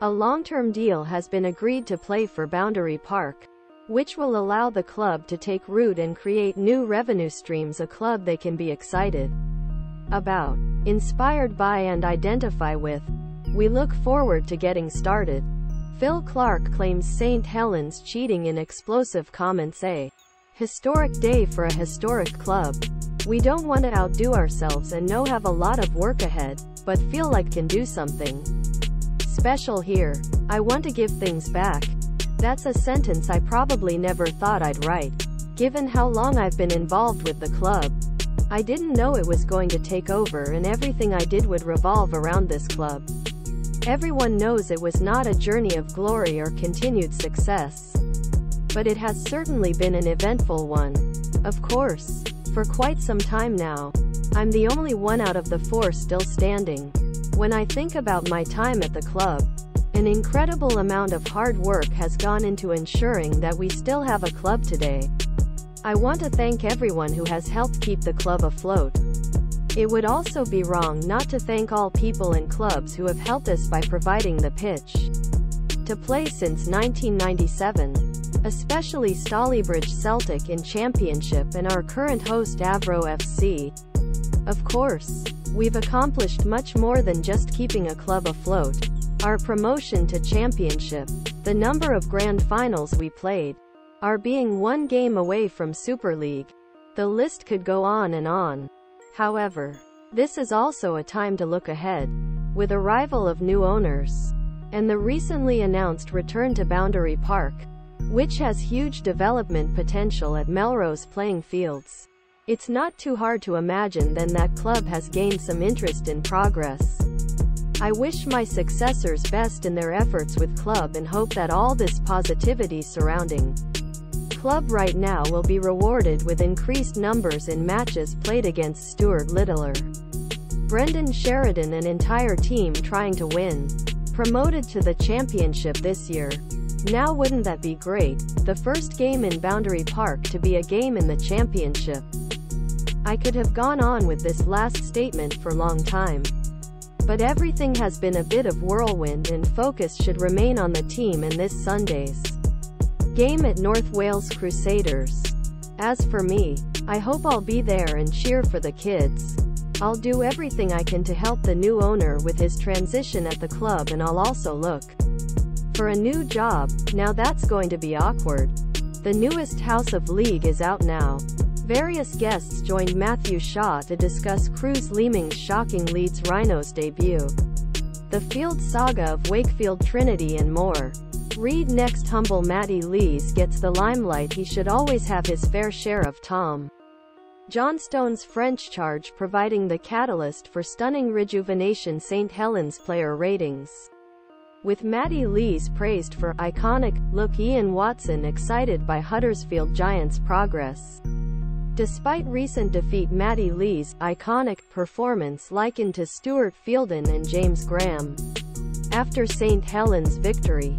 A long-term deal has been agreed to play for Boundary Park, which will allow the club to take root and create new revenue streams a club they can be excited about, inspired by and identify with. We look forward to getting started. Phil Clarke claims St. Helens cheating in explosive comments a historic day for a historic club. We don't want to outdo ourselves and know have a lot of work ahead, but feel like can do something special here. I want to give things back. That's a sentence I probably never thought I'd write. Given how long I've been involved with the club, I didn't know it was going to take over and everything I did would revolve around this club. Everyone knows it was not a journey of glory or continued success. But it has certainly been an eventful one. Of course. For quite some time now. I'm the only one out of the four still standing. When I think about my time at the club, an incredible amount of hard work has gone into ensuring that we still have a club today. I want to thank everyone who has helped keep the club afloat. It would also be wrong not to thank all people and clubs who have helped us by providing the pitch to play since 1997 especially Stalybridge Celtic in Championship and our current host Avro FC. Of course, we've accomplished much more than just keeping a club afloat. Our promotion to Championship, the number of grand finals we played, our being one game away from Super League. The list could go on and on. However, this is also a time to look ahead. With the arrival of new owners, and the recently announced return to Boundary Park, which has huge development potential at Melrose playing fields. It's not too hard to imagine then that club has gained some interest in progress. I wish my successors best in their efforts with club and hope that all this positivity surrounding club right now will be rewarded with increased numbers in matches played against Stuart Littler. Brendan Sheridan and entire team trying to win. Promoted to the championship this year. Now wouldn't that be great? The first game in Boundary Park to be a game in the championship. I could have gone on with this last statement for long time. But everything has been a bit of whirlwind and focus should remain on the team in this Sunday's game at North Wales Crusaders. As for me, I hope I'll be there and cheer for the kids. I'll do everything I can to help the new owner with his transition at the club and I'll also look for a new job, now that's going to be awkward. The newest House of League is out now. Various guests joined Matthew Shaw to discuss Cruz Leeming's shocking Leeds Rhinos debut, the field saga of Wakefield Trinity and more. Read next Humble Matty Lees gets the limelight he should always have his fair share of Tom. Johnstone's French charge providing the catalyst for stunning rejuvenation St. Helens player ratings. With Matty Lees praised for iconic look Ian Watson excited by Huddersfield Giants' progress. Despite recent defeat Matty Lees' iconic performance likened to Stuart Fielden and James Graham. After St. Helens' victory,